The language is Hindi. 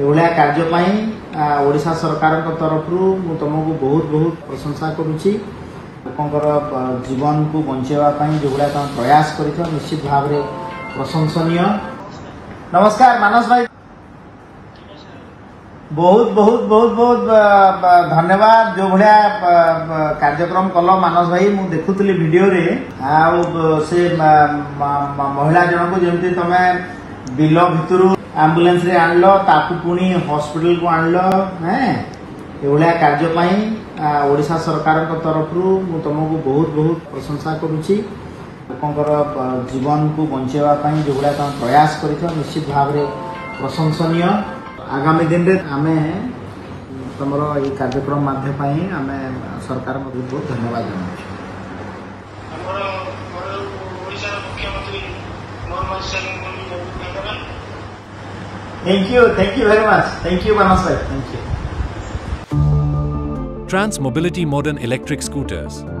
एभलिया कार्यपाई सरकार तरफ रू तुमको बहुत बहुत प्रशंसा कर जीवन को बंचाई जो भाया तुम प्रयास कर निश्चित नमस्कार मानस भाई बहुत बहुत बहुत बहुत धन्यवाद जो भाया कार्यक्रम कल मानस भाई मुझे देखु थी भिड रे आ महिला जनक जमी तुम्हें बिल भितर आंबुलांस पी हस्पिटाल आनल हाँ यह कार्यपाईशा सरकार तरफ रू तुमको बहुत बहुत प्रशंसा करुच्ची लोकंर जीवन को बचेवापी जो भाया तुम प्रयास कर निश्चित भाव प्रशंसन आगामी दिन में आम तुम ये कार्यक्रम मध्यपाई सरकार बहुत बहुत धन्यवाद जनाऊ Thank you. Thank you very much. Thank you, Mama Thank you. Trans Mobility Modern Electric Scooters.